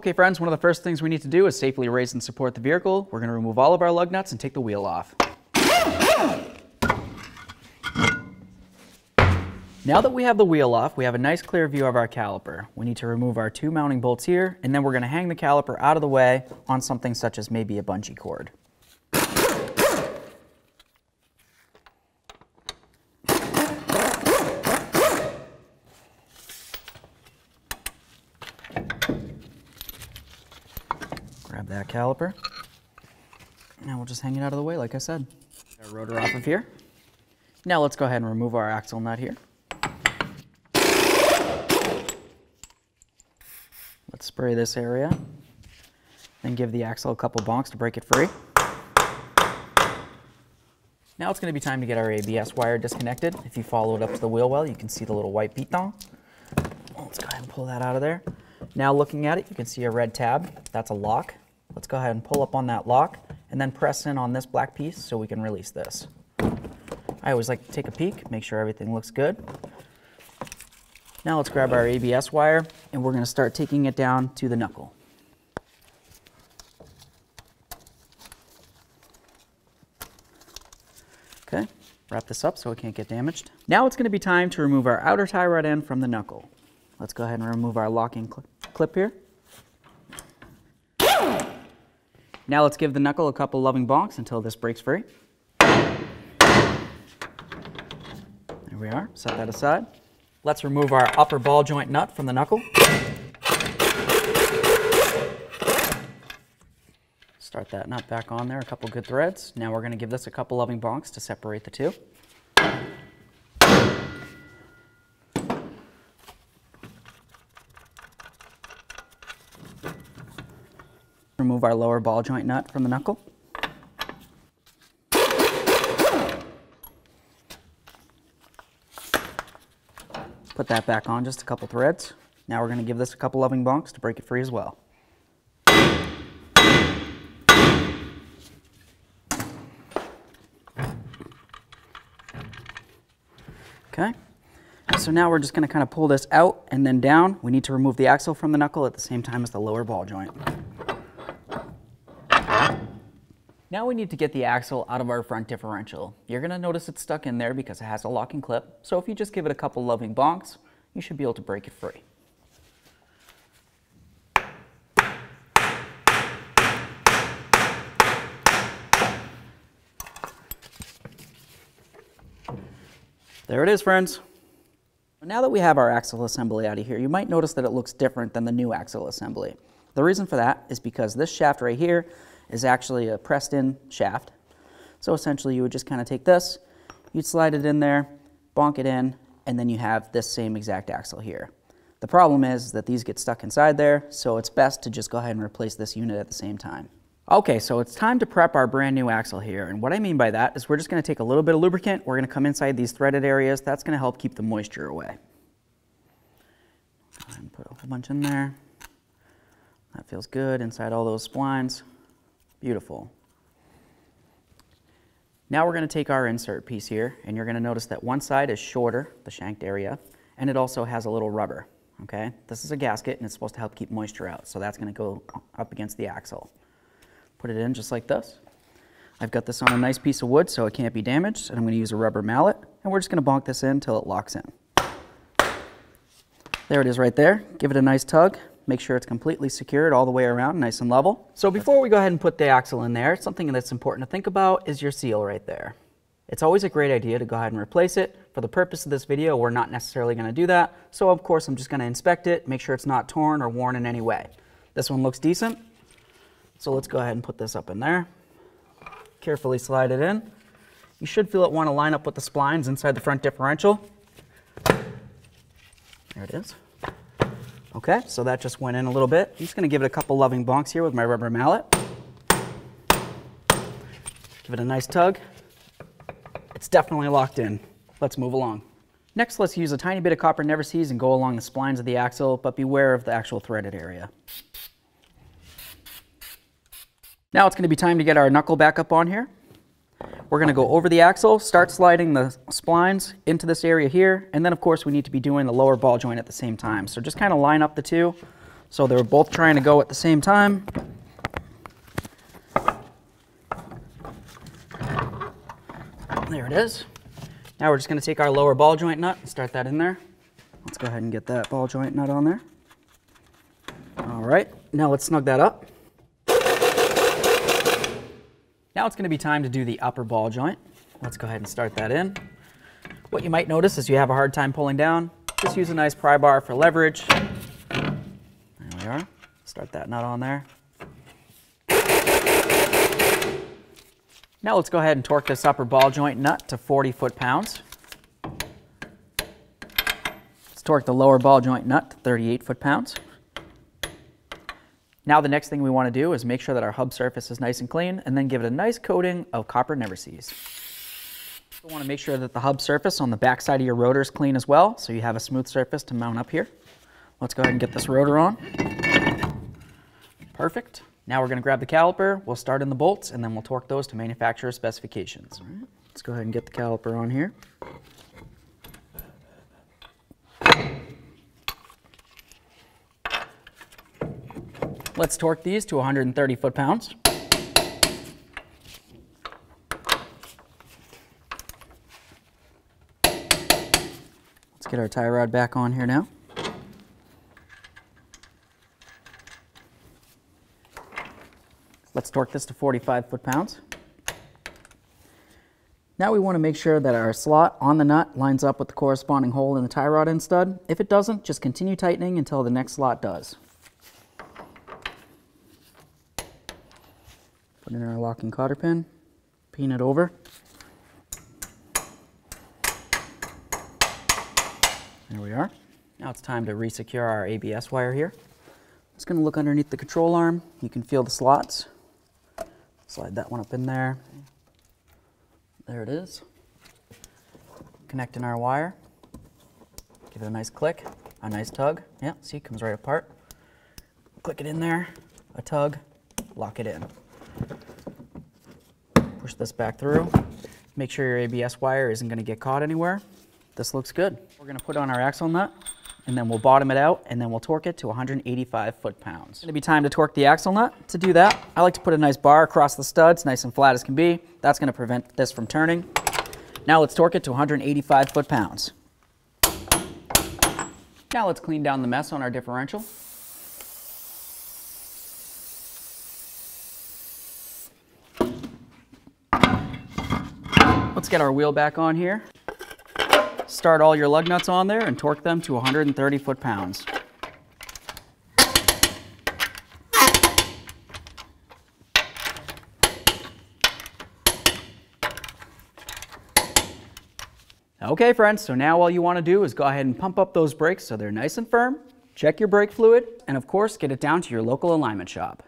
Okay friends, one of the first things we need to do is safely raise and support the vehicle. We're going to remove all of our lug nuts and take the wheel off. Now that we have the wheel off, we have a nice clear view of our caliper. We need to remove our two mounting bolts here, and then we're going to hang the caliper out of the way on something such as maybe a bungee cord. That caliper. Now we'll just hang it out of the way, like I said. Our rotor off of here. Now let's go ahead and remove our axle nut here. Let's spray this area, then give the axle a couple bonks to break it free. Now it's going to be time to get our ABS wire disconnected. If you follow it up to the wheel well, you can see the little white piton. Let's go ahead and pull that out of there. Now looking at it, you can see a red tab. That's a lock. Let's go ahead and pull up on that lock and then press in on this black piece so we can release this. I always like to take a peek, make sure everything looks good. Now let's grab our ABS wire and we're going to start taking it down to the knuckle. Okay, wrap this up so it can't get damaged. Now it's going to be time to remove our outer tie rod end from the knuckle. Let's go ahead and remove our locking cl clip here. Now let's give the knuckle a couple loving bonks until this breaks free. There we are, set that aside. Let's remove our upper ball joint nut from the knuckle. Start that nut back on there, a couple good threads. Now we're going to give this a couple loving bonks to separate the two. Remove our lower ball joint nut from the knuckle. Put that back on just a couple threads. Now we're going to give this a couple loving bonks to break it free as well. Okay, so now we're just going to kind of pull this out and then down. We need to remove the axle from the knuckle at the same time as the lower ball joint. Now we need to get the axle out of our front differential. You're going to notice it's stuck in there because it has a locking clip, so if you just give it a couple loving bonks, you should be able to break it free. There it is, friends. Now that we have our axle assembly out of here, you might notice that it looks different than the new axle assembly. The reason for that is because this shaft right here is actually a pressed in shaft. So essentially you would just kind of take this, you'd slide it in there, bonk it in, and then you have this same exact axle here. The problem is that these get stuck inside there, so it's best to just go ahead and replace this unit at the same time. Okay, so it's time to prep our brand new axle here. And what I mean by that is we're just gonna take a little bit of lubricant, we're gonna come inside these threaded areas, that's gonna help keep the moisture away. And put a whole bunch in there. That feels good inside all those splines. Beautiful. Now we're going to take our insert piece here, and you're going to notice that one side is shorter, the shanked area, and it also has a little rubber. Okay, This is a gasket, and it's supposed to help keep moisture out, so that's going to go up against the axle. Put it in just like this. I've got this on a nice piece of wood so it can't be damaged, and I'm going to use a rubber mallet, and we're just going to bonk this in until it locks in. There it is right there. Give it a nice tug, Make sure it's completely secured all the way around, nice and level. So before we go ahead and put the axle in there, something that's important to think about is your seal right there. It's always a great idea to go ahead and replace it. For the purpose of this video, we're not necessarily going to do that. So of course, I'm just going to inspect it, make sure it's not torn or worn in any way. This one looks decent. So let's go ahead and put this up in there. Carefully slide it in. You should feel it want to line up with the splines inside the front differential. There it is. Okay, so that just went in a little bit. I'm just going to give it a couple loving bonks here with my rubber mallet. Give it a nice tug. It's definitely locked in. Let's move along. Next, let's use a tiny bit of copper never seize and go along the splines of the axle, but beware of the actual threaded area. Now it's going to be time to get our knuckle back up on here. We're going to go over the axle, start sliding the splines into this area here, and then of course we need to be doing the lower ball joint at the same time. So just kind of line up the two, So they're both trying to go at the same time. There it is. Now we're just gonna take our lower ball joint nut and start that in there. Let's go ahead and get that ball joint nut on there. All right, now let's snug that up. Now it's gonna be time to do the upper ball joint. Let's go ahead and start that in. What you might notice is you have a hard time pulling down. Just use a nice pry bar for leverage. There we are. Start that nut on there. Now let's go ahead and torque this upper ball joint nut to 40 foot-pounds. Let's torque the lower ball joint nut to 38 foot-pounds. Now the next thing we want to do is make sure that our hub surface is nice and clean and then give it a nice coating of copper never seize. You want to make sure that the hub surface on the back side of your rotor is clean as well so you have a smooth surface to mount up here. Let's go ahead and get this rotor on. Perfect. Now we're going to grab the caliper, we'll start in the bolts, and then we'll torque those to manufacturer specifications. let's go ahead and get the caliper on here. Let's torque these to 130 foot-pounds. Let's get our tie rod back on here now. Let's torque this to 45 foot-pounds. Now we want to make sure that our slot on the nut lines up with the corresponding hole in the tie rod end stud. If it doesn't, just continue tightening until the next slot does. Put in our locking cotter pin, pin it over. There we are. Now it's time to resecure our ABS wire here. Just going to look underneath the control arm. You can feel the slots. Slide that one up in there. There it is. Connecting our wire. Give it a nice click, a nice tug. Yeah, see, it comes right apart. Click it in there, a tug, lock it in. Push this back through. Make sure your ABS wire isn't gonna get caught anywhere. This looks good. We're gonna put on our axle nut and then we'll bottom it out and then we'll torque it to 185 foot-pounds. It's gonna be time to torque the axle nut. To do that, I like to put a nice bar across the studs, nice and flat as can be. That's gonna prevent this from turning. Now let's torque it to 185 foot-pounds. Now let's clean down the mess on our differential. Let's get our wheel back on here. Start all your lug nuts on there and torque them to 130 foot-pounds. Okay friends, so now all you want to do is go ahead and pump up those brakes so they're nice and firm, check your brake fluid, and of course get it down to your local alignment shop.